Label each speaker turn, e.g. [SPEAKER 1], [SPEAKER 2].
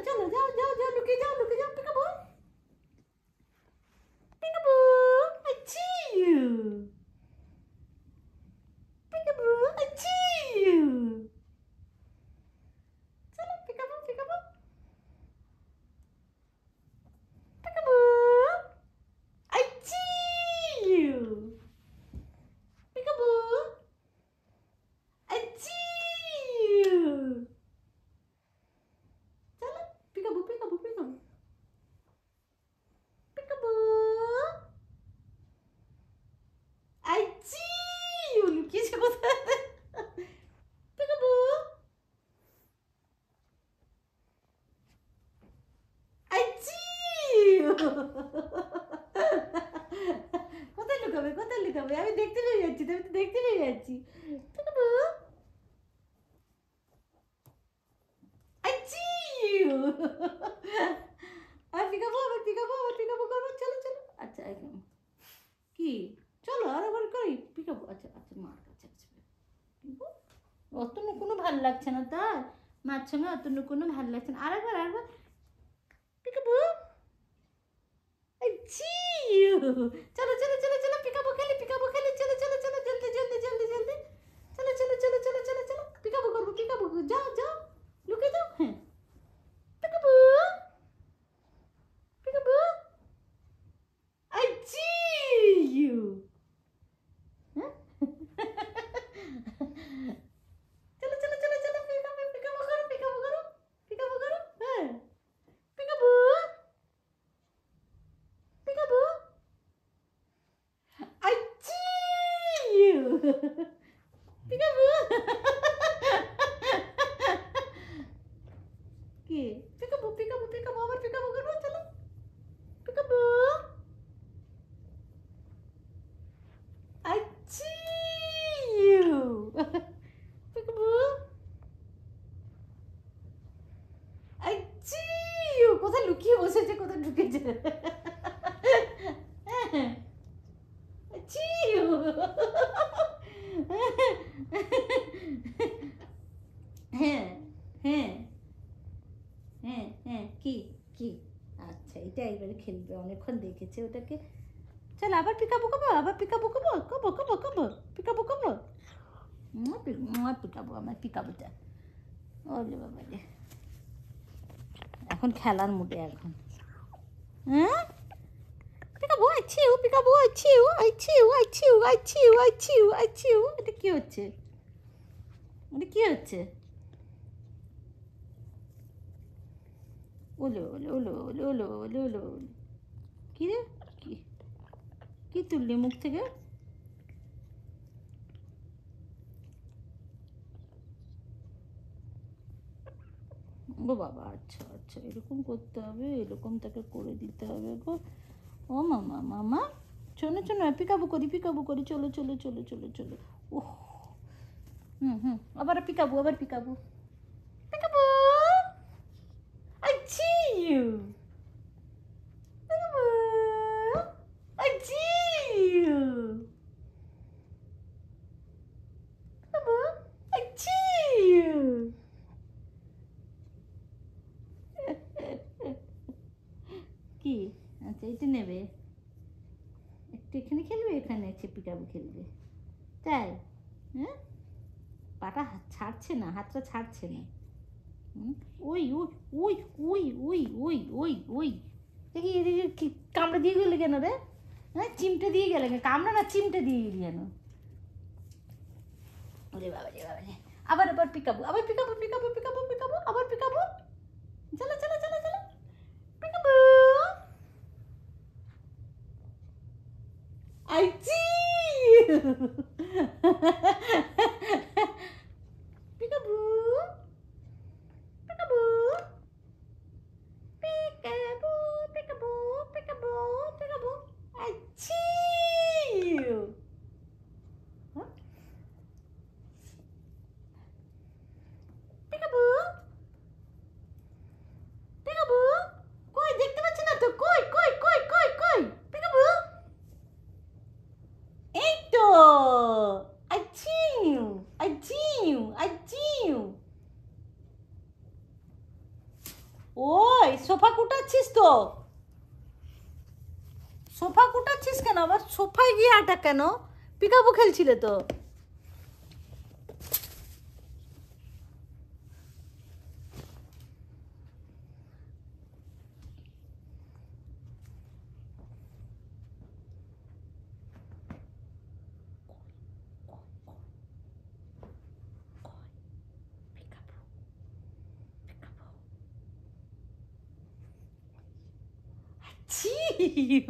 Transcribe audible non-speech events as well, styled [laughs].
[SPEAKER 1] ਚਲੋ ਚਲੋ ਜਾਓ ਜਾਓ ਜਾਓ ਲੁਕੀ ਜਾਓ ਲੁਕੀ কোথায় লুকাবে কোথায় লুকাবে? আমি দেখতে পেয়ে যাচ্ছি আমি তো দেখতে পেয়ে যাচ্ছি। আর চলো চলো। আচ্ছা কি? চলো, আর করি। আচ্ছা আচ্ছা আসবে অত কোনো ভালো লাগছে না তার। মার সঙ্গে অত কোনো ভালো লাগছে না। আর একবার चलो चलो चलो चलो पिकाबो खेले पिकाबो खेले चलो चलो चलो जल्दी जल्दी जल्दी जल्दी चलो चलो चलो चलो चलो चलो पिकाबो करो पिकाबो जाओ পিকাবো কি পিকাবো পিকাবো পিকাবো আবার পিকাবো করব চলো পিকাবো you. পিকাবো you. কোথায় লুকিয়ে বসেছে কোথায় ঢুকেছে I see you হ্যাঁ হ্যাঁ হ্যাঁ হ্যাঁ কি কি আচ্ছা এটা এবারে খেলবে, অনেকক্ষণ দেখেছে ওটাকে। চল, আবার পিকাবো, কবো, আবার পিকাবো, কবো কবো কবো কবো, পিকাবো কবো। পিকাবো, আমার পিকাবোটা। ওলে বাবা রে। এখন খেলার মুডে এখন। হ্যাঁ? পিকাবো আছি ও পিকাবো আছি ও আছি ও আছি ও আছি ও আছি ও আছি ও এটা কি হচ্ছে? এটা কি হচ্ছে? ওলো ওলো ওলো ওলো ওলো ওলো ওলো। কী রে? কী? তুললি মুখ থেকে? গো বাবা আচ্ছা আচ্ছা এরকম করতে হবে, এরকম তাকে করে দিতে হবে গো। ও মামা মামা চলো চলো পিক পিকাবু করি পিকাবু করি, চলো চলো চলো চলো চলো। ও হুম হুম, আবার পিকাবু আবার পিকাবু। You. [laughs] কি? আচ্ছা নেবে। একটু এখানে খেলবে এখানে খেলবে। তাই? হ্যাঁ? পাটা ছাড়ছে না, হাতটা ছাড়ছে না? ওই ওই ওই ওই ওই ওই ওই ওই। দেখি এদিকে কামড়া দিয়ে গেলে কেন রে? হ্যাঁ চিমটে দিয়ে গেলে কেন? কামড়া না চিমটে দিয়ে গেলি কেন? ওরে বাবা রে বাবা রে। আবার আবার পিকাবো আবার পিকাবো পিকাবো পিকাবো পিকাবো আবার পিকাবো চলো চলো চলো চলো। Peekaboo I Adinho, Adinho. ওই সোফা কুটাচ্ছিস তো। সোফা কুটাচ্ছিস কেন? আবার সোফায় গিয়ে আটা কেন? পিকাবু খেলছিলে তো। 气。